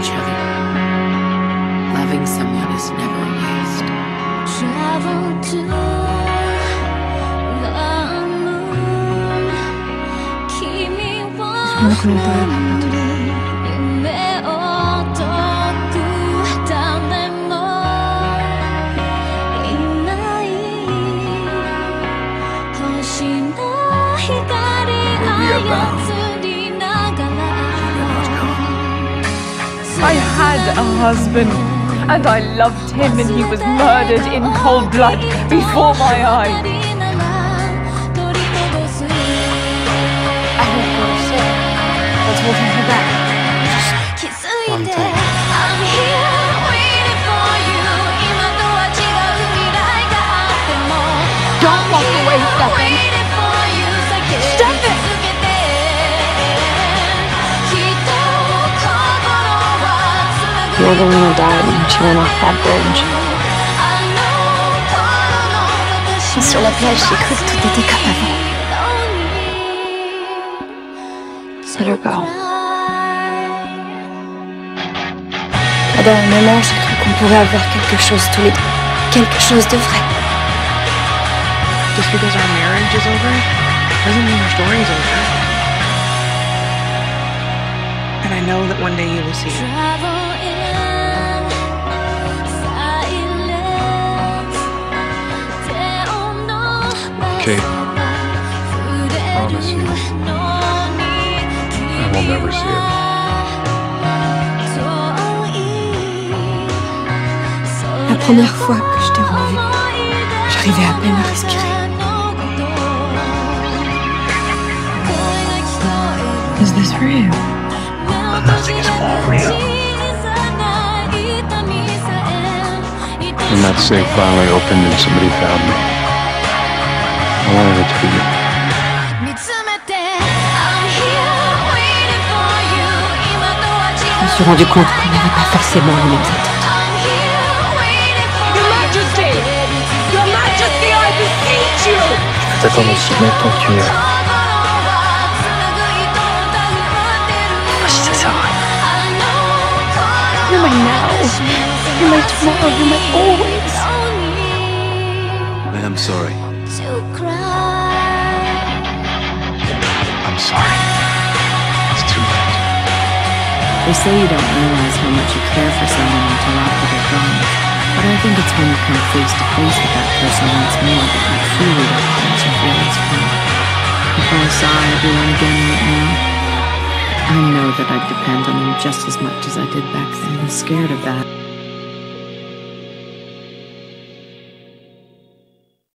each other. Loving someone is never a waste. Travel to the moon. Keep me warm. I had a husband, and I loved him, and he was murdered in cold blood before my eyes. The died she went off that bridge. Sur la plage, j'ai cru que tout était comme avant. Let her go. Pendant un moment, j'ai cru qu'on pouvait avoir quelque chose tous les deux. Quelque chose de vrai. Just because our marriage is over, doesn't mean our story's over. And I know that one day you will see it. Kate, I promise you, I will never see her. La première fois que je t'ai revue, j'arrivais à peine à respirer. Is this real? Nothing is more real. And that safe finally opened and somebody found me. Je me う suis rendu compte qu'on n'avait pas forcément les mêmes attentes. I'm here waiting for Your you Majesty! Your Majesty, I beseech you! T'attends aussi longtemps que tu es. 心 ça sert à rien. You're my now. You're my tomorrow. You're my always. And I'm sorry. To cry I'm sorry. It's too late. They say you don't realize how much you care for someone until after they're gone. But I think it's when you come face to face with that person once more that you truly recognize your feelings for them. If I saw everyone again right now, I know that I'd depend on them just as much as I did back then. I'm scared of that.